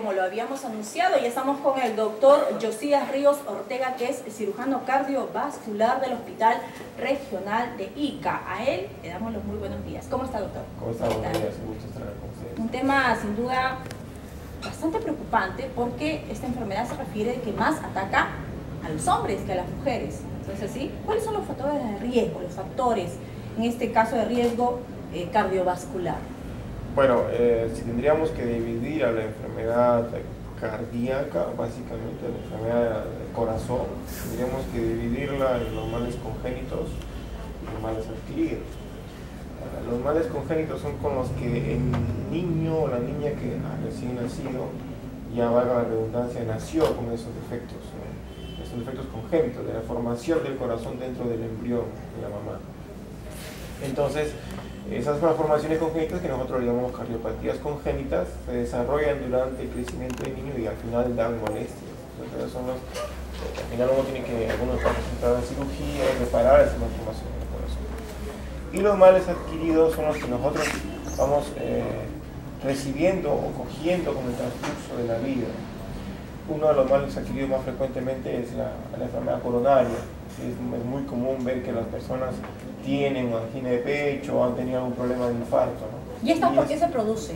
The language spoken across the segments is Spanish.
Como lo habíamos anunciado, ya estamos con el doctor Josías Ríos Ortega, que es cirujano cardiovascular del Hospital Regional de Ica. A él le damos los muy buenos días. ¿Cómo está, doctor? ¿Cómo está? Buenos días, un gusto estar con ustedes. Un tema, sin duda, bastante preocupante porque esta enfermedad se refiere que más ataca a los hombres que a las mujeres. Entonces, ¿sí? ¿Cuáles son los factores de riesgo, los factores, en este caso de riesgo eh, cardiovascular? Bueno, eh, si tendríamos que dividir a la enfermedad cardíaca, básicamente la enfermedad del corazón, tendríamos que dividirla en los males congénitos y los males adquiridos. Los males congénitos son con los que el niño o la niña que ha recién nacido, ya valga la redundancia, nació con esos defectos, esos defectos congénitos de la formación del corazón dentro del embrión de la mamá. Entonces, esas malformaciones congénitas que nosotros llamamos cardiopatías congénitas se desarrollan durante el crecimiento del niño y al final dan molestias. Entonces, son los, al final uno tiene que, algunos casos, entrar en cirugía y reparar esa malformación del corazón. Y los males adquiridos son los que nosotros vamos eh, recibiendo o cogiendo con el transcurso de la vida. Uno de los males adquiridos más frecuentemente es la, enfermedad coronaria. Es muy común ver que las personas tienen angina de pecho o han tenido algún problema de infarto. ¿no? ¿Y esto por qué se produce?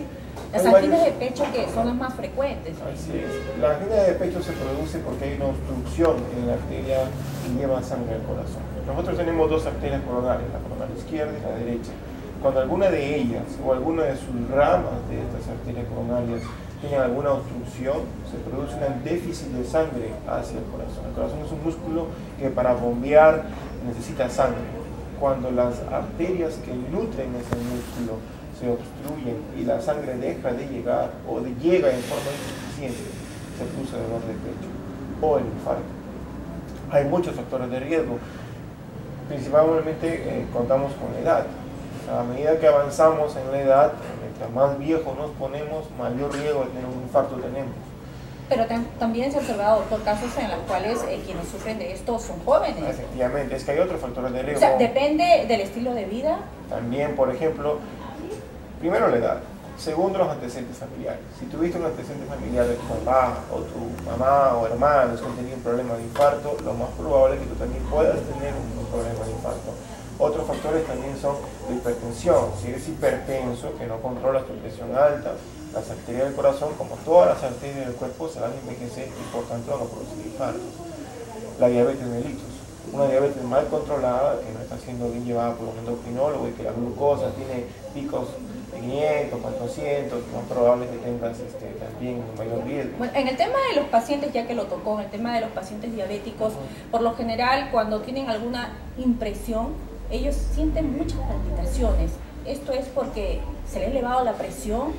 Las anginas de pecho que son las más frecuentes. Así es. La angina de pecho se produce porque hay una obstrucción en la arteria que lleva sangre al corazón. Nosotros tenemos dos arterias coronarias, la coronaria izquierda y la derecha. Cuando alguna de ellas o alguna de sus ramas de estas arterias coronarias tienen alguna obstrucción, se produce un déficit de sangre hacia el corazón. El corazón es un músculo que para bombear necesita sangre cuando las arterias que nutren ese músculo se obstruyen y la sangre deja de llegar o de, llega en forma insuficiente, se produce dolor de pecho o el infarto. Hay muchos factores de riesgo. Principalmente eh, contamos con la edad. A medida que avanzamos en la edad, mientras más viejos nos ponemos, mayor riesgo de tener un infarto tenemos. Pero también se han observado otros casos en los cuales eh, quienes sufren de esto son jóvenes. Efectivamente, es que hay otros factores de riesgo. O sea, depende del estilo de vida. También, por ejemplo, primero la edad, segundo los antecedentes familiares. Si tuviste un antecedente familiar de tu papá o tu mamá o hermanos que han tenido un problema de infarto, lo más probable es que tú también puedas tener un problema de infarto. Otros factores también son la hipertensión. Si eres hipertenso, que no controlas tu presión alta, las arterias del corazón, como todas las arterias del cuerpo, se van a envejecer y por tanto van a producir infartos. La diabetes mellitus, una diabetes mal controlada que no está siendo bien llevada por un endocrinólogo y que la glucosa tiene picos de 500, 400, es más probable que tengas este, también un mayor riesgo. Bueno, en el tema de los pacientes, ya que lo tocó, en el tema de los pacientes diabéticos, por lo general cuando tienen alguna impresión, ellos sienten muchas palpitaciones. Esto es porque se le ha elevado la presión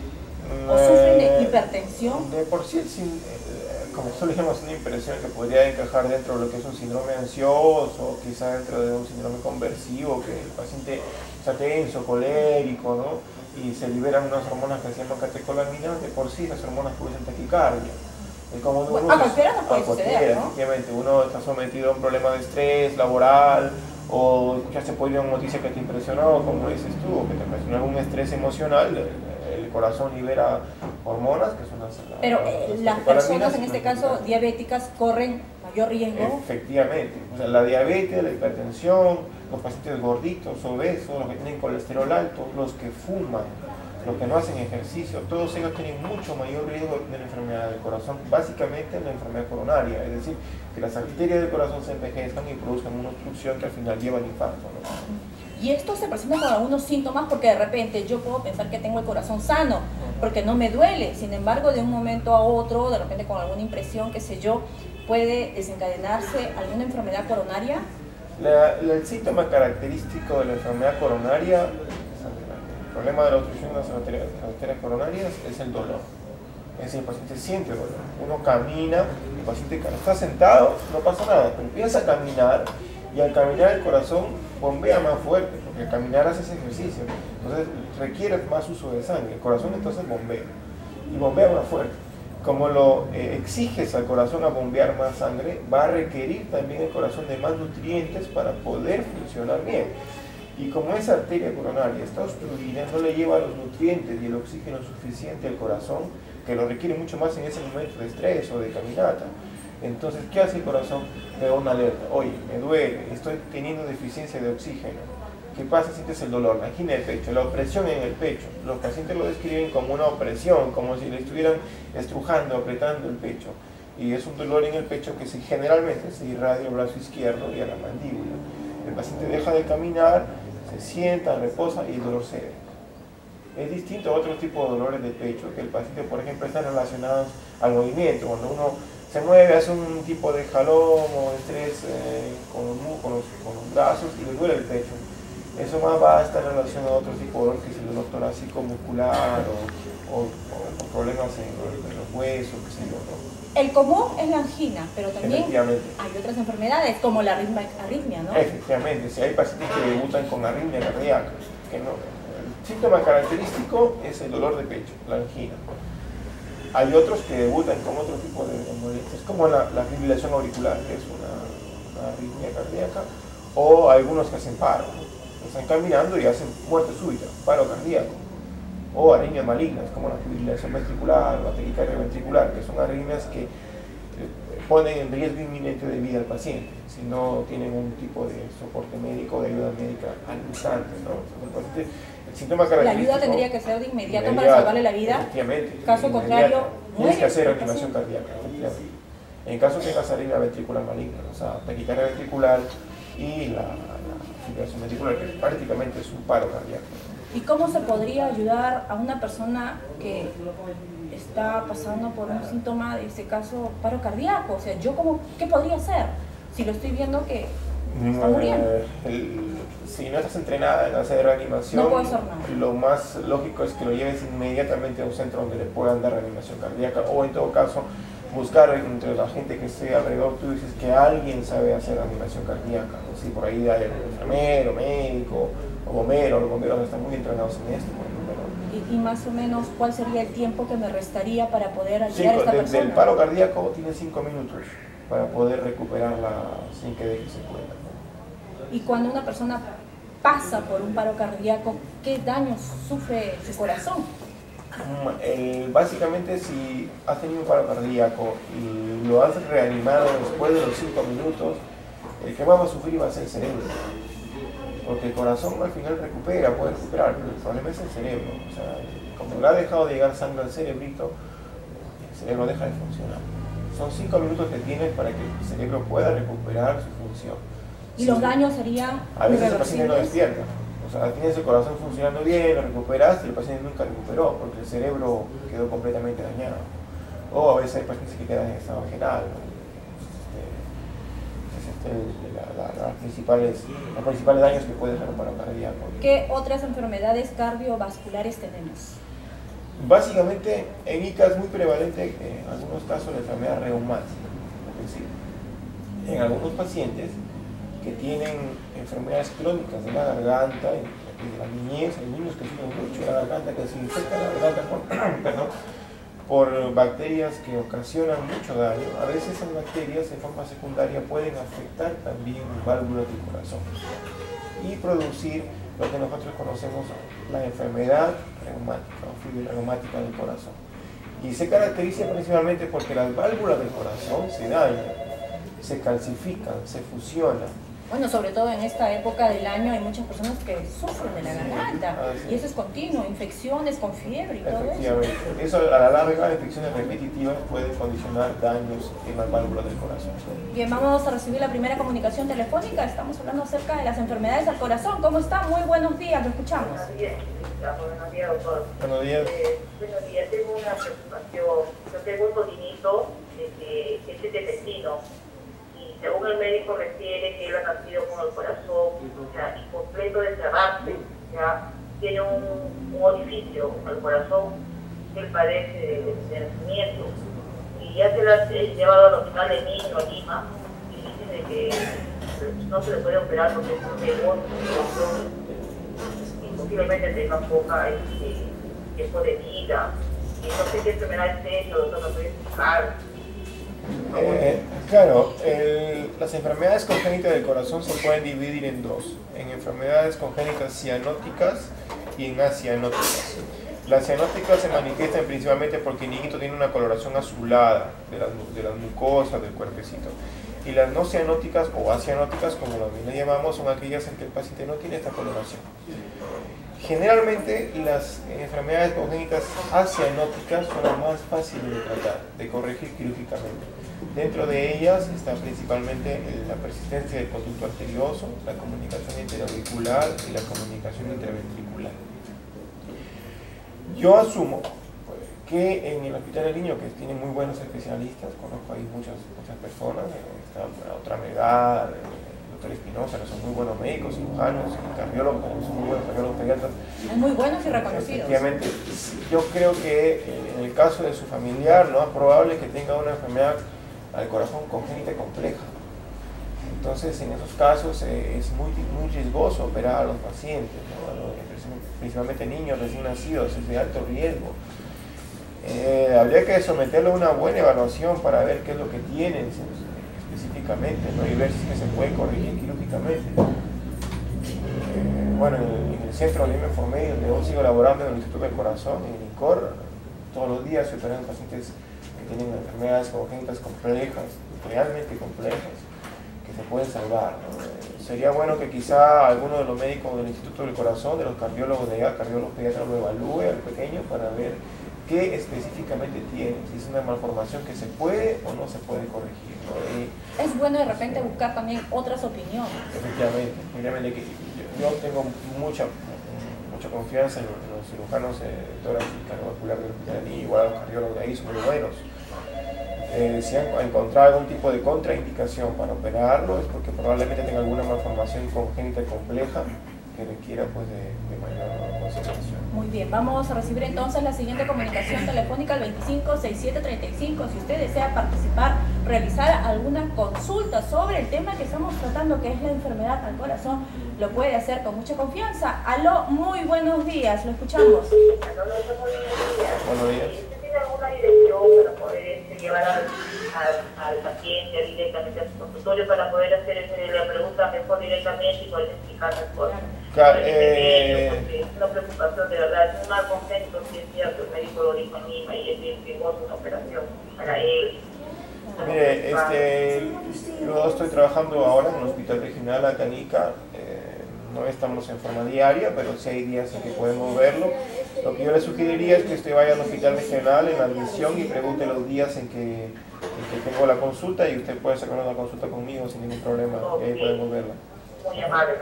o sufren de hipertensión. De por sí, eh, como nosotros llamamos una impresión que podría encajar dentro de lo que es un síndrome ansioso, quizá dentro de un síndrome conversivo, que el paciente está tenso, colérico, ¿no? y se liberan unas hormonas que se llaman catecolaminas, de por sí las hormonas producen taquicardia. Como uno, a cualquiera no puede suceder, ¿no? Uno está sometido a un problema de estrés laboral, o escuchaste por una noticia que te impresionó, como dices tú, o que te impresionó algún estrés emocional, el corazón libera hormonas que son las... Pero eh, las personas, en este caso diabéticas, corren mayor riesgo. Efectivamente, o sea, la diabetes, la hipertensión, los pacientes gorditos, obesos, los que tienen colesterol alto, los que fuman, los que no hacen ejercicio, todos ellos tienen mucho mayor riesgo de la enfermedad del corazón, básicamente la enfermedad coronaria, es decir, que las arterias del corazón se envejezcan y produzcan una obstrucción que al final lleva al infarto. Y esto se presenta con algunos síntomas porque de repente yo puedo pensar que tengo el corazón sano, porque no me duele, sin embargo de un momento a otro, de repente con alguna impresión, qué sé yo, puede desencadenarse alguna enfermedad coronaria. el síntoma característico de la enfermedad coronaria problema de la obstrucción de las arterias, coronarias es el dolor. Es decir, el paciente siente dolor. Uno camina, el paciente está sentado, no pasa nada, pero empieza a caminar y al caminar el corazón bombea más fuerte, porque al caminar hace ese ejercicio. Entonces requiere más uso de sangre. El corazón entonces bombea y bombea más fuerte. Como lo eh, exiges al corazón a bombear más sangre, va a requerir también el corazón de más nutrientes para poder funcionar bien. Y como esa arteria coronaria está obstruida, no le lleva los nutrientes y el oxígeno suficiente al corazón, que lo requiere mucho más en ese momento de estrés o de caminata. Entonces, ¿qué hace el corazón? Le da una alerta. Oye, me duele, estoy teniendo deficiencia de oxígeno. ¿Qué pasa? Sientes el dolor, la angina del pecho, la opresión en el pecho. Los pacientes lo describen como una opresión, como si le estuvieran estrujando, apretando el pecho. Y es un dolor en el pecho que se, generalmente se irradia al brazo izquierdo y a la mandíbula. El paciente deja de caminar, se sienta, reposa y el dolor cede. Es distinto a otros tipos de dolores de pecho, que el paciente, por ejemplo, está relacionado al movimiento. Cuando uno se mueve, hace un tipo de jalón o estrés eh, con, los, con, los, brazos y le duele el pecho. Eso más va a estar relacionado a otro tipo de dolor, que es el dolor torácico muscular o, problemas en, los huesos, qué sé yo. El común es la angina, pero también hay otras enfermedades como la arritmia, ¿no? Efectivamente, si hay pacientes que debutan con arritmia cardíaca, que no, el síntoma característico es el dolor de pecho, la angina. Hay otros que debutan con otro tipo de molestias, como la, fibrilación auricular, que es una, arritmia cardíaca, o algunos que hacen paro, están caminando y hacen muerte súbita, paro cardíaco, o arritmias malignas, como la fibrilación ventricular, la taquicardia ventricular, que son arritmias que eh, ponen en riesgo inminente de vida al paciente, si no tienen un tipo de soporte médico, de ayuda médica al instante. ¿no? La ayuda tendría que ser de inmediato, para salvarle la vida. Efectivamente. Caso contrario, tienes que hacer animación cardíaca. En caso de tengas arritmia ventricular maligna, o sea, taquicardia ventricular y la, la fibrilación ventricular, que prácticamente es un paro cardíaco. ¿Y cómo se podría ayudar a una persona que está pasando por un síntoma, de este caso, paro cardíaco? O sea, ¿yo cómo, qué podría hacer si lo estoy viendo que está muriendo? Eh, si no estás entrenada en hacer reanimación, lo más lógico es que lo lleves inmediatamente a un centro donde le puedan dar reanimación cardíaca o en todo caso buscar entre la gente que esté alrededor tú dices que alguien sabe hacer reanimación cardíaca. Si por ahí hay un enfermero, médico o bombero, los bomberos están muy entrenados en esto. ¿Y, más o menos cuál sería el tiempo que me restaría para poder ayudar a esta persona? El paro cardíaco tiene cinco minutos para poder recuperarla sin que deje secuela. Y cuando una persona pasa por un paro cardíaco, ¿qué daños sufre su corazón? Mm, básicamente si has tenido un paro cardíaco y lo has reanimado después de los 5 minutos, el que más va a sufrir va a ser el cerebro. Porque el corazón al final recupera, puede recuperar, pero el problema es el cerebro. O sea, como le ha dejado de llegar sangre al cerebrito, el cerebro deja de funcionar. Son 5 minutos que tienes para que el cerebro pueda recuperar su función. Y los daños serían. A veces el paciente no despierta. O sea, tienes el corazón funcionando bien, lo recuperas y el paciente nunca recuperó porque el cerebro quedó completamente dañado. O a veces hay pacientes que quedan en estado general. Las principales, los principales daños que puede dejar un paro cardíaco. ¿Qué otras enfermedades cardiovasculares tenemos? Básicamente, en ICA es muy prevalente, en algunos casos, la enfermedad reumática. En algunos pacientes, que tienen enfermedades crónicas de la garganta, de la niñez, hay niños que sufren mucho la garganta, que se infectan la garganta por, perdón, por bacterias que ocasionan mucho daño. A veces esas bacterias en forma secundaria pueden afectar también válvulas del corazón y producir lo que nosotros conocemos la enfermedad reumática o fibra reumática del corazón. Y se caracteriza principalmente porque las válvulas del corazón se dañan, se calcifican, se fusionan bueno, sobre todo en esta época del año hay muchas personas que sufren de la garganta y eso es continuo, infecciones con fiebre y todo eso. Eso a la larga, infecciones repetitivas pueden condicionar daños en las válvulas del corazón. Bien, vamos a recibir la primera comunicación telefónica. Estamos hablando acerca de las enfermedades del corazón. ¿Cómo está? Muy buenos días, lo escuchamos. Buenos días, buenos días doctor. Buenos días. Eh, buenos días, tengo una preocupación. Yo tengo un sobrinito que es intestino según el médico refiere que él ha nacido con el corazón o incompleto de cerrarse, ya tiene un, orificio al corazón que él padece de, nacimiento. Y ya se lo ha llevado al hospital de Niño, Lima, y dicen que no se le puede operar porque es un negocio y posiblemente tenga poca este, tiempo de vida. Y no sé qué enfermedad es eso, no puede explicar. Eh, claro, las enfermedades congénitas del corazón se pueden dividir en dos, en enfermedades congénitas cianóticas y en acianóticas. Las cianóticas se manifiestan principalmente porque el niñito tiene una coloración azulada de las, de las mucosas del cuerpecito. Y las no cianóticas o acianóticas, como las llamamos, son aquellas en que el paciente no tiene esta coloración. Generalmente las enfermedades congénitas acianóticas son las más fáciles de tratar, de corregir quirúrgicamente. Dentro de ellas está principalmente la persistencia del conducto arterioso, la comunicación interauricular y la comunicación interventricular. Yo asumo que en el Hospital del Niño, que tiene muy buenos especialistas, conozco ahí muchas, muchas personas, está otra el doctor Espinosa, que son muy buenos médicos, cirujanos, cardiólogos, son muy buenos cardiólogos pediatras. Muy buenos y reconocidos. Efectivamente, yo creo que en el caso de su familiar, lo más probable es que tenga una enfermedad al corazón congénita compleja. Entonces, en esos casos eh, es muy, muy riesgoso operar a los pacientes, principalmente niños recién nacidos, es de alto riesgo. Eh, habría que someterlo a una buena evaluación para ver qué es lo que tienen específicamente ¿no? y ver si se puede corregir quirúrgicamente. Eh, bueno, en, el centro de Informé, donde yo sigo laborando en el Instituto del Corazón, en el ICOR, todos los días se operan pacientes que tienen enfermedades congénitas complejas, realmente complejas, que se pueden salvar. Eh, sería bueno que quizá alguno de los médicos del Instituto del Corazón, de los cardiólogos de allá, cardiólogos pediatras, lo evalúe al pequeño para ver qué específicamente tiene, si es una malformación que se puede o no se puede corregir. es bueno de repente buscar también otras opiniones. Efectivamente, que yo, tengo mucha, mucha confianza en los, cirujanos de torácica cardiovascular del hospital igual los cardiólogos de ahí son muy buenos. Eh, si han encontrado algún tipo de contraindicación para operarlo es porque probablemente tenga alguna malformación congénita compleja que requiera pues, de, mayor consideración. Muy bien, vamos a recibir entonces la siguiente comunicación telefónica al 256735. Si usted desea participar, realizar alguna consulta sobre el tema que estamos tratando, que es la enfermedad al corazón, lo puede hacer con mucha confianza. Aló, muy buenos días, lo escuchamos. Buenos días. ¿Tiene alguna dirección para poder este, llevar al, paciente directamente a su consultorio para poder hacer la pregunta mejor directamente y poder explicar mejor? Claro, eh... es una preocupación de verdad, es un mal concepto si es cierto, el médico lo dijo en Lima y es bien riesgoso una operación para él. Mire, este, yo estoy trabajando ahora en el Hospital Regional Acanica, eh, no estamos en forma diaria, pero sí hay días en que podemos verlo. Lo que yo le sugeriría es que usted vaya al Hospital Regional en la admisión y pregunte los días en que, que tengo la consulta y usted puede sacar una consulta conmigo sin ningún problema, y ahí podemos verla. Muy amable,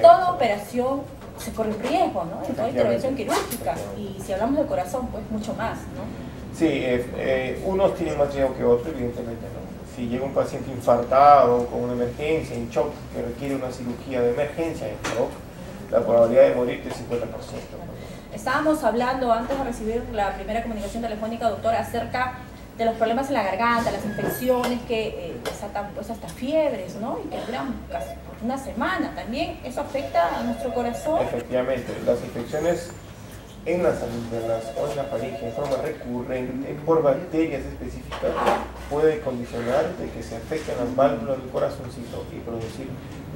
Toda operación se corre riesgo, ¿no? En toda intervención quirúrgica. Y si hablamos del corazón, pues mucho más, ¿no? Sí, eh, eh, unos tienen más riesgo que otros, evidentemente, ¿no? Si llega un paciente infartado con una emergencia, en shock, que requiere una cirugía de emergencia en shock, la probabilidad de morir es 50%. Estábamos hablando antes de recibir la primera comunicación telefónica, doctor, acerca de los problemas en la garganta, las infecciones que eh, desatan pues hasta fiebres, ¿no? Y que duran casi una semana también. ¿Eso afecta a nuestro corazón? Efectivamente, las infecciones en la salud de las o en la faringe en forma recurrente por bacterias específicas puede condicionar de que se afecten las válvulas del corazoncito y producir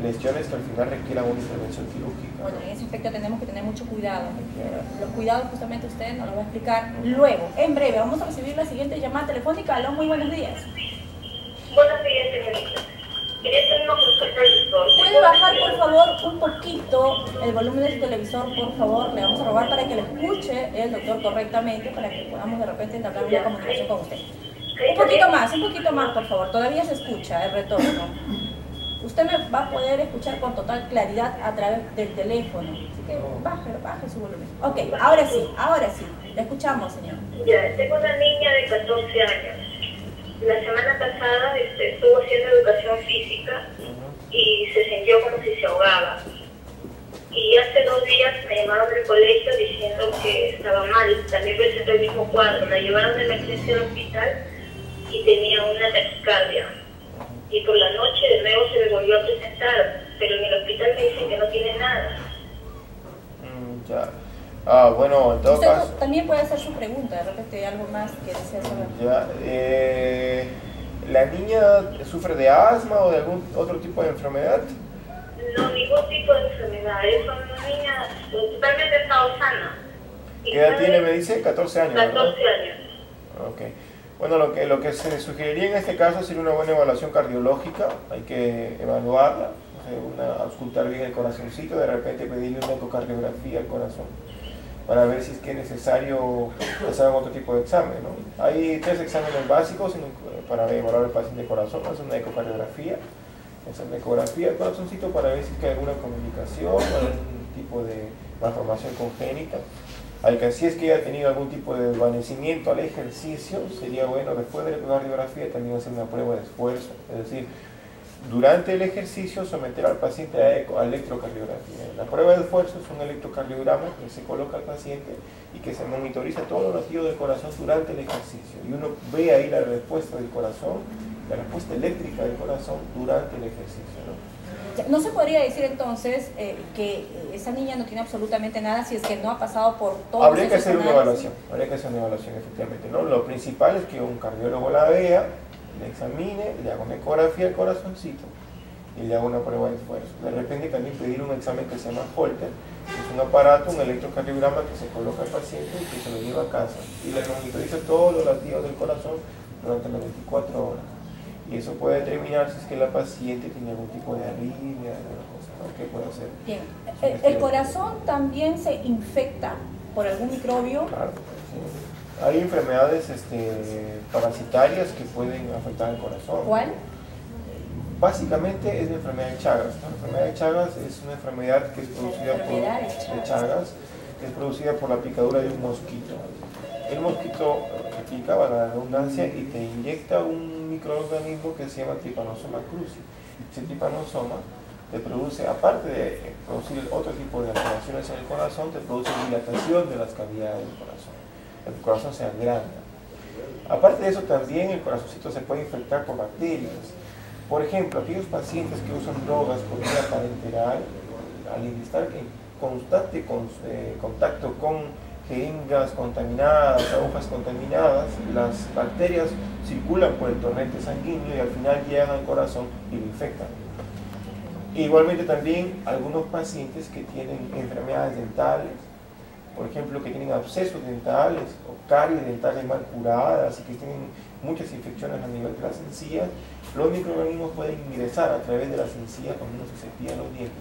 lesiones que al final requieran una intervención quirúrgica. Bueno, en ese aspecto tenemos que tener mucho cuidado. Los cuidados justamente usted nos lo va a explicar luego. En breve, vamos a recibir la siguiente llamada telefónica. Aló, muy buenos días. Buenos días, señorita. ¿Puede bajar, por favor, un poquito el volumen de su televisor, por favor? Le vamos a robar para que lo escuche el doctor correctamente, para que podamos de repente entablar una comunicación con usted. Un poquito más, un poquito más, por favor. Todavía se escucha el retorno usted me va a poder escuchar con total claridad a través del teléfono. Así que baje, baje su volumen. Ok, ahora sí, ahora sí. Le escuchamos, señor. Ya, tengo una niña de 14 años. La semana pasada este, estuvo haciendo educación física y se sintió como si se ahogaba. Y hace dos días me llamaron del colegio diciendo que estaba mal. También presentó el mismo cuadro. La llevaron de emergencia al hospital y tenía una taquicardia y por la noche de nuevo se me volvió a presentar, pero en el hospital me dicen que no tiene nada. Mm, ya. Ah, bueno, en todo Usted caso... También puede hacer su pregunta, de repente algo más que desea saber. Ya, eh, ¿La niña sufre de asma o de algún otro tipo de enfermedad? No, ningún tipo de enfermedad. Es una niña totalmente estado sana. ¿Qué edad tiene, me dice? 14 años. 14 años. Ok. Bueno, lo que, lo que se sugeriría en este caso sería una buena evaluación cardiológica, hay que evaluarla, una, auscultar bien el corazoncito, de repente pedirle una ecocardiografía al corazón para ver si es que es necesario hacer otro tipo de examen. ¿no? Hay tres exámenes básicos para evaluar el paciente corazón, es una ecocardiografía, es una ecografía del corazoncito para ver si es que hay alguna comunicación, algún tipo de malformación congénita. Al que si es que haya tenido algún tipo de desvanecimiento al ejercicio, sería bueno después de la ecocardiografía también hacer una prueba de esfuerzo, es decir, durante el ejercicio someter al paciente a, electrocardiografía. La prueba de esfuerzo es un electrocardiograma que se coloca al paciente y que se monitoriza todo los latidos del corazón durante el ejercicio. Y uno ve ahí la respuesta del corazón, la respuesta eléctrica del corazón durante el ejercicio. ¿no? ¿No se podría decir entonces eh, que esa niña no tiene absolutamente nada si es que no ha pasado por todo Habría que hacer una evaluación, habría que hacer una evaluación efectivamente. ¿no? Lo principal es que un cardiólogo la vea, le examine, le haga una ecografía al corazoncito y le haga una prueba de esfuerzo. De repente también pedir un examen que se llama Holter, que es un aparato, un electrocardiograma que se coloca al paciente y que se lo lleva a casa y le monitoriza todos los latidos del corazón durante las 24 horas. Y eso puede determinar si es que la paciente tiene algún tipo de arritmia, ¿Qué puede hacer? Bien. ¿El, corazón también se infecta por algún microbio? Claro, hay enfermedades este, parasitarias que pueden afectar el corazón. ¿Cuál? Básicamente es la enfermedad de Chagas. La enfermedad de Chagas es una enfermedad que es producida por de Chagas, es producida por la picadura de un mosquito. El mosquito te pica, a la redundancia, y te inyecta un microorganismo que se llama Trypanosoma cruzi. Ese Trypanosoma te produce, aparte de producir otro tipo de alteraciones en el corazón, te produce dilatación de las cavidades del corazón el corazón se agranda. Aparte de eso, también el corazoncito se puede infectar por bacterias. Por ejemplo, aquellos pacientes que usan drogas por vía parenteral, al estar en constante eh, contacto con jeringas contaminadas, agujas contaminadas, las bacterias circulan por el torrente sanguíneo y al final llegan al corazón y lo infectan. Igualmente también algunos pacientes que tienen enfermedades dentales, por ejemplo, que tienen abscesos dentales o caries dentales mal curadas y que tienen muchas infecciones a nivel de las encías, los microorganismos pueden ingresar a través de las encías cuando uno se cepilla los dientes,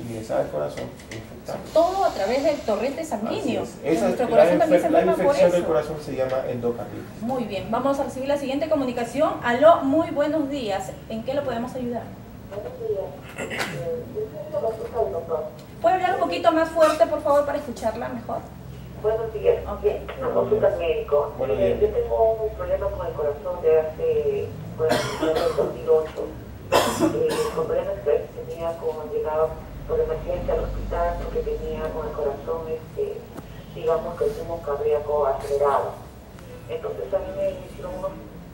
ingresar al corazón e infectar. Todo a través del torrente sanguíneo. Esa, nuestro corazón la, también se la infección del corazón se llama endocarditis. Muy bien, vamos a recibir la siguiente comunicación. Aló, muy buenos días. ¿En qué lo podemos ayudar? Buenos días. ¿Puede hablar un poquito más fuerte, por favor, para escucharla mejor? Buenos días. Okay. Una consulta médico. Eh, yo tengo un problema con el corazón de hace, bueno, el 2008. Eh, con problemas que tenía como llegaba por emergencia al hospital porque tenía con el corazón, este, digamos que tengo un cardíaco acelerado. Entonces a mí me hicieron unos,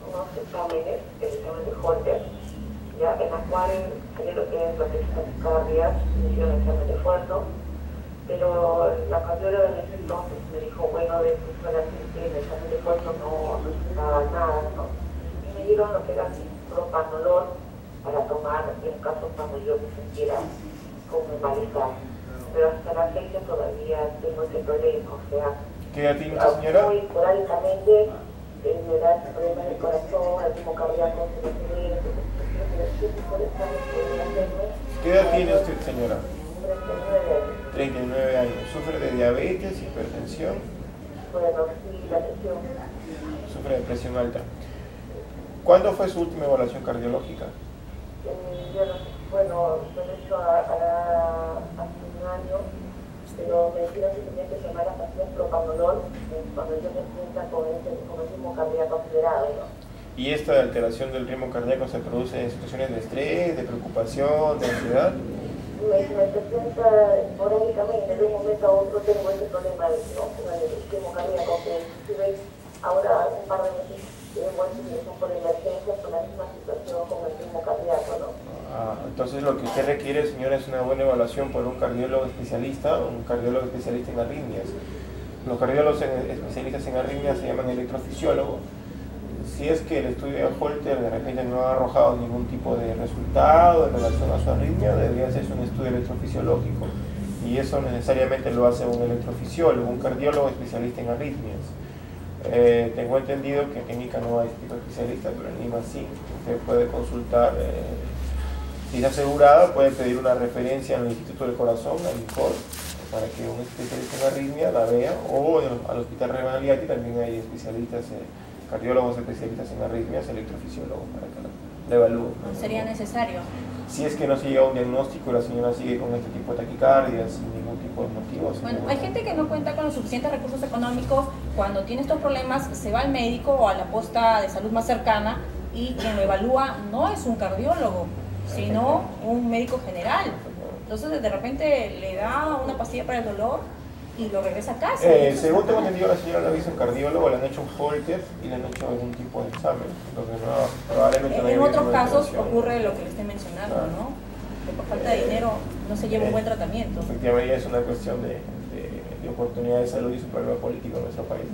unos exámenes, el examen de Holter, ya en la cual lo que es la taquicardia, me hicieron el examen de esfuerzo, pero la cardióloga en ese entonces me dijo, bueno, de que el examen de esfuerzo no resultaba nada, ¿no? Y me dieron lo que era propanolol para tomar en caso cuando yo me sintiera como malestar. Pero hasta la fecha todavía tengo ese problema, o sea, ¿Qué edad tiene señora? Muy esporádicamente me da problemas de corazón, el ritmo cardíaco se me ¿Qué edad tiene usted, señora? 39 años. ¿Sufre de diabetes, hipertensión? Bueno, sí, la presión. Sufre de presión alta. ¿Cuándo fue su última evaluación cardiológica? Eh, bueno, lo he hecho hace un año, pero me dijeron que tenía que tomar la pastillas propanolol eh, cuando yo me sienta con, ese, con cardíaco acelerado. ¿no? ¿Y esta alteración del ritmo cardíaco se produce en situaciones de estrés, de preocupación, de ansiedad? Me, me presenta esporádicamente, de un momento a otro tengo ese problema de, ritmo cardíaco, que inclusive ahora un par de meses tengo esa por emergencia con la misma situación con el ritmo cardíaco. ¿no? Ah, entonces lo que usted requiere, señora, es una buena evaluación por un cardiólogo especialista, un cardiólogo especialista en arritmias. Los cardiólogos especialistas en arritmias se llaman electrofisiólogos si es que el estudio de Holter de repente no ha arrojado ningún tipo de resultado en relación a su arritmia, debería hacerse un estudio electrofisiológico. y eso necesariamente lo hace un electrofisiólogo, un cardiólogo especialista en arritmias. Eh, tengo entendido que en Clínica no hay tipo de especialistas, pero en Lima sí. Usted puede consultar, eh, si es asegurada, puede pedir una referencia al Instituto del Corazón, al INCOR, para que un especialista en arritmia la vea, o al Hospital Regional también hay especialistas, eh, cardiólogos especialistas en arritmias, electrofisiólogos, para que la, evalúen. ¿Sería necesario? Si es que no se llega a un diagnóstico y la señora sigue con este tipo de taquicardias sin ningún tipo de motivos. Bueno, hay gente que no cuenta con los suficientes recursos económicos, cuando tiene estos problemas se va al médico o a la posta de salud más cercana y quien lo evalúa no es un cardiólogo, sino un médico general. Entonces de repente le da una pastilla para el dolor y lo regresa a casa. Eh, según tengo entendido, la señora le ha visto un cardiólogo, le han hecho un Holter y le han hecho algún tipo de examen. no, en otros casos ocurre lo que le estoy mencionando, ¿no? Que por falta de dinero no se lleva un buen eh, tratamiento. Efectivamente, es una cuestión de, de, oportunidad de salud y su problema político en nuestro país.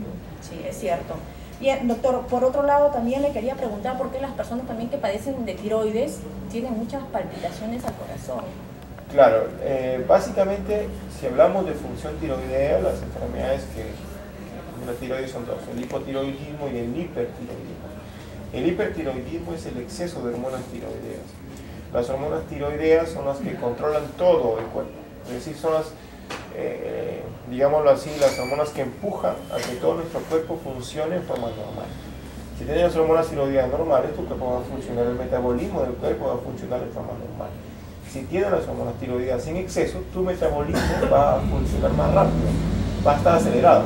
Sí, es cierto. Bien, doctor, por otro lado también le quería preguntar por qué las personas también que padecen de tiroides tienen muchas palpitaciones al corazón. Claro, eh, básicamente si hablamos de función tiroidea, las enfermedades que de la tiroides son dos, el hipotiroidismo y el hipertiroidismo. El hipertiroidismo es el exceso de hormonas tiroideas. Las hormonas tiroideas son las que controlan todo el cuerpo, es decir, son las, eh, digámoslo así, las hormonas que empujan a que todo nuestro cuerpo funcione en forma normal. Si tienes hormonas tiroideas normales, tu cuerpo va a funcionar, el metabolismo del cuerpo va a funcionar en forma normal si tienes las hormonas tiroideas en exceso, tu metabolismo va a funcionar más rápido, va a estar acelerado,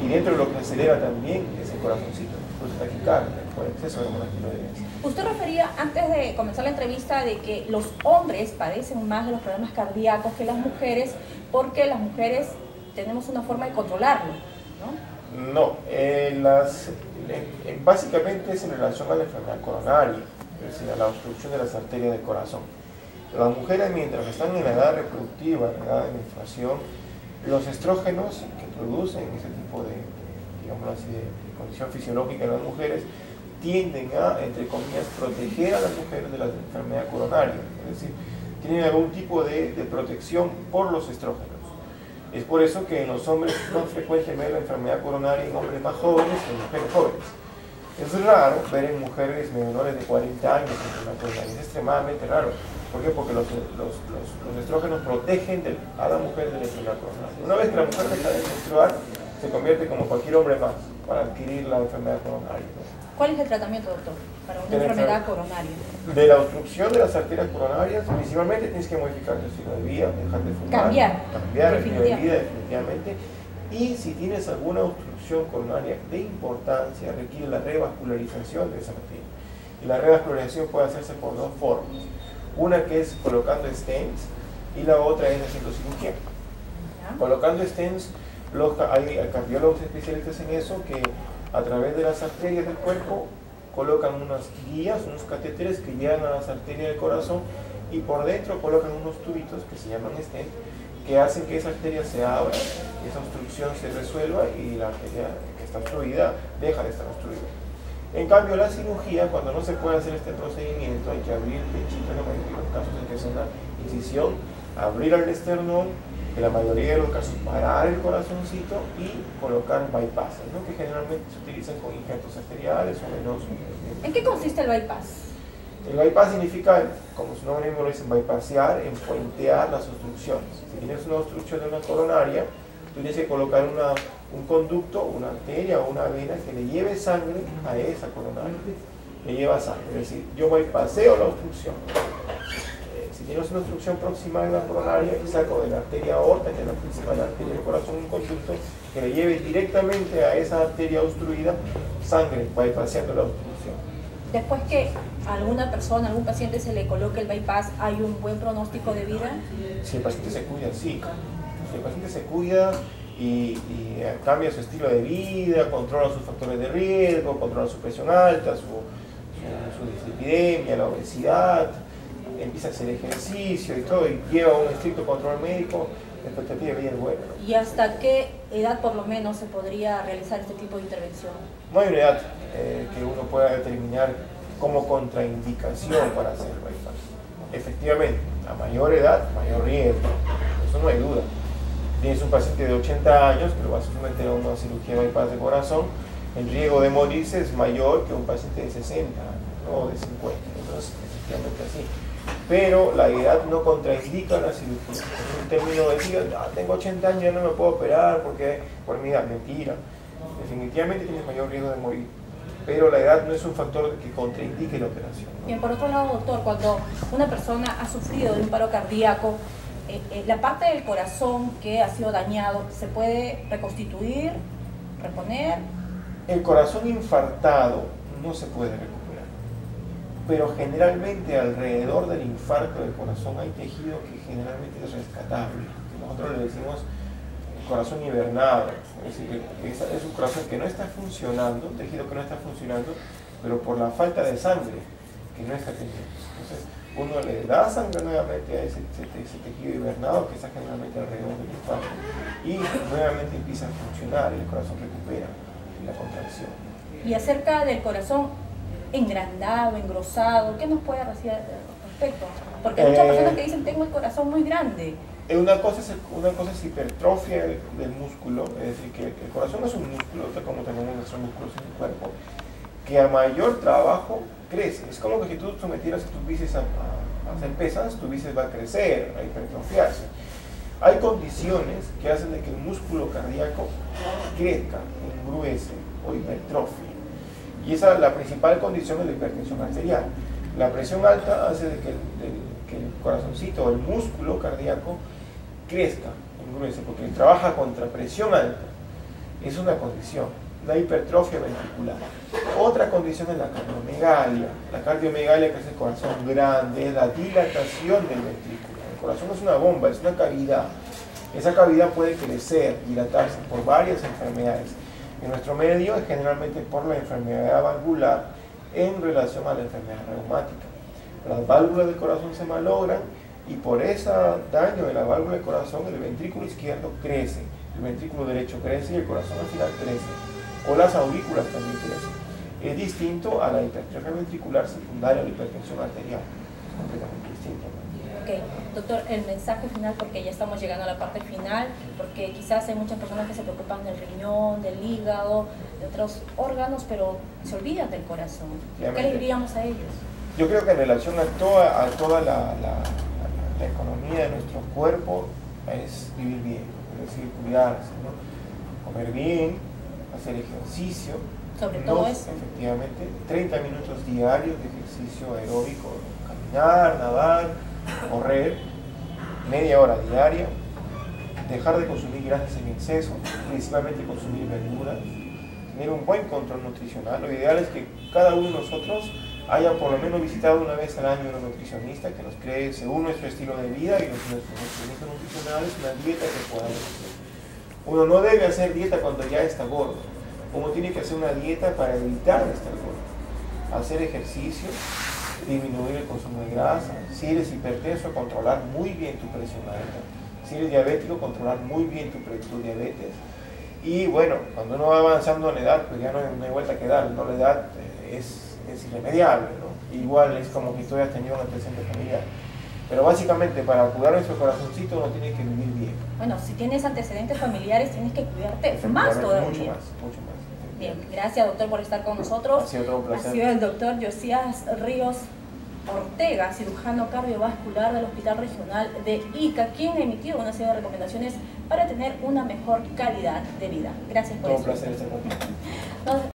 Y dentro de lo que acelera también es el corazoncito, por taquicardia, por exceso de hormonas tiroideas. Usted refería antes de comenzar la entrevista de que los hombres padecen más de los problemas cardíacos que las mujeres porque las mujeres tenemos una forma de controlarlo, ¿no? No, eh, las, eh, básicamente es en relación a la enfermedad coronaria, es decir, a la obstrucción de las arterias del corazón. Las mujeres mientras están en la edad reproductiva, en la edad de menstruación, los estrógenos que producen ese tipo de, digamos así, de, condición fisiológica en las mujeres tienden a, entre comillas, proteger a las mujeres de la enfermedad coronaria. Es decir, tienen algún tipo de, protección por los estrógenos. Es por eso que en los hombres es más frecuente ver la enfermedad coronaria en hombres más jóvenes que en mujeres jóvenes. Es raro ver en mujeres menores de 40 años enfermedad coronaria, es extremadamente raro. ¿Por qué? Porque los, los, los, estrógenos protegen a la mujer de la enfermedad coronaria. Una vez que la mujer deja de menstruar, se convierte como cualquier hombre más para adquirir la enfermedad coronaria. ¿Cuál es el tratamiento, doctor, para una enfermedad coronaria? De la obstrucción de las arterias coronarias, principalmente tienes que modificar tu estilo de vida, dejar de fumar. Cambiar. Cambiar el estilo de vida, definitivamente. Y si tienes alguna obstrucción coronaria de importancia, requiere la revascularización de esa arteria. Y la revascularización puede hacerse por dos formas una que es colocando stents y la otra es haciendo cirugía. Colocando stents, los, hay cardiólogos especialistas en eso que a través de las arterias del cuerpo colocan unas guías, unos catéteres que llegan a las arterias del corazón y por dentro colocan unos tubitos que se llaman stent que hacen que esa arteria se abra, esa obstrucción se resuelva y la arteria que está obstruida deja de estar obstruida. En cambio, la cirugía, cuando no se puede hacer este procedimiento, hay que abrir el pechito, en los casos en que es una incisión, abrir el esternón, en la mayoría de los casos parar el corazoncito y colocar bypasses, ¿no? que generalmente se utilizan con injertos arteriales o venosos. ¿En qué consiste el bypass? El bypass significa, como su nombre mismo lo dice, bypassear, puentear las obstrucciones. Si tienes una obstrucción de una coronaria, tú tienes que colocar una un conducto, una arteria o una vena que le lleve sangre a esa coronaria. Le lleva sangre. Es decir, yo voy paseo la obstrucción. Eh, si tienes una obstrucción proximal en la coronaria, saco de la arteria aorta, que es la principal arteria del corazón, un conducto que le lleve directamente a esa arteria obstruida sangre, bypasseando la obstrucción. Después que a alguna persona, a algún paciente se le coloque el bypass, ¿hay un buen pronóstico de vida? Si el paciente se cuida, sí. El paciente se cuida, y, eh, cambia su estilo de vida, controla sus factores de riesgo, controla su presión alta, su, su, la obesidad, empieza a hacer ejercicio y todo, y lleva un estricto control médico, la expectativa de vida es buena. ¿Y hasta qué edad por lo menos se podría realizar este tipo de intervención? No hay una edad eh, que uno pueda determinar como contraindicación para hacer bypass. Efectivamente, a mayor edad, mayor riesgo eso no hay duda. Tienes un paciente de 80 años que lo vas a someter a una cirugía de bypass de corazón, el riesgo de morirse es mayor que un paciente de 60 o de 50. Entonces, efectivamente así. Pero la edad no contraindica la cirugía. Es un término de decir, ah, tengo 80 años, ya no me puedo operar porque por mi edad. Mentira. Definitivamente tienes mayor riesgo de morir pero la edad no es un factor que contraindique la operación. Bien, por otro lado, doctor, cuando una persona ha sufrido de un paro cardíaco, eh, eh, la parte del corazón que ha sido dañado, ¿se puede reconstituir, reponer? El corazón infartado no se puede recuperar, pero generalmente alrededor del infarto del corazón hay tejido que generalmente es rescatable. Nosotros le decimos corazón hibernado, es decir, es un corazón que no está funcionando, un tejido que no está funcionando, pero por la falta de sangre que no está teniendo. Entonces, uno le da sangre nuevamente a ese, tejido hibernado que está generalmente alrededor del infarto y nuevamente empieza a funcionar y el corazón recupera la contracción. Y acerca del corazón engrandado, engrosado, ¿qué nos puede decir al respecto? Porque hay muchas personas que dicen tengo el corazón muy grande eh, una cosa, es, una cosa es hipertrofia del, músculo, es decir, que el corazón es un músculo, como tenemos nuestros músculos en el cuerpo, que a mayor trabajo crece. Es como que si tú sometieras a tus bíceps a, hacer pesas, tu bíceps va a crecer, a hipertrofiarse. Hay condiciones que hacen de que el músculo cardíaco crezca, engruece o hipertrofie. Y esa es la principal condición de la hipertensión arterial. La presión alta hace de que el, que el corazoncito o el músculo cardíaco crezca, engruese, porque trabaja contra presión alta. Es una condición, la hipertrofia ventricular. Otra condición es la cardiomegalia. La cardiomegalia, que es el corazón grande, es la dilatación del ventrículo. El corazón es una bomba, es una cavidad. Esa cavidad puede crecer, dilatarse por varias enfermedades. En nuestro medio es generalmente por la enfermedad valvular en relación a la enfermedad reumática. Las válvulas del corazón se malogran y por ese daño de la válvula del corazón el ventrículo izquierdo crece, el ventrículo derecho crece y el corazón al final crece. O las aurículas también crecen. Es distinto a la hipertrofia ventricular secundaria, a la hipertensión arterial. Es completamente distinto. Ok, doctor, el mensaje final, porque ya estamos llegando a la parte final, porque quizás hay muchas personas que se preocupan del riñón, del hígado, de otros órganos, pero se olvidan del corazón. ¿Qué le diríamos a ellos? Yo creo que en relación a toda, a toda la la economía de nuestro cuerpo es vivir bien, decir, cuidarse, comer bien, hacer ejercicio. Sobre todo eso. Efectivamente, 30 minutos diarios de ejercicio aeróbico, caminar, nadar, correr, media hora diaria, dejar de consumir grasas en exceso, principalmente consumir verduras, tener un buen control nutricional. Lo ideal es que cada uno de nosotros haya por lo menos visitado una vez al año a un nutricionista que nos cree, según nuestro estilo de vida y nuestros nutricionistas nutricionales, una dieta que podamos hacer. Uno no debe hacer dieta cuando ya está gordo. Uno tiene que hacer una dieta para evitar estar gordo. Hacer ejercicio, disminuir el consumo de grasa. Si eres hipertenso, controlar muy bien tu presión alta. Si eres diabético, controlar muy bien tu, tu diabetes. Y bueno, cuando uno va avanzando en edad, pues ya no hay, vuelta que dar. ¿no? La edad eh, es es irremediable, ¿no? Igual es como que tú hayas tenido una presente familiar. Pero básicamente para cuidar nuestro corazoncito uno tiene que vivir bien. Bueno, si tienes antecedentes familiares tienes que cuidarte más todavía. Mucho más, mucho más. Bien, gracias doctor por estar con nosotros. Ha sido todo un placer. Ha sido el doctor Josías Ríos Ortega, cirujano cardiovascular del Hospital Regional de Ica, quien ha emitido una serie de recomendaciones para tener una mejor calidad de vida. Gracias por todo un placer estar contigo.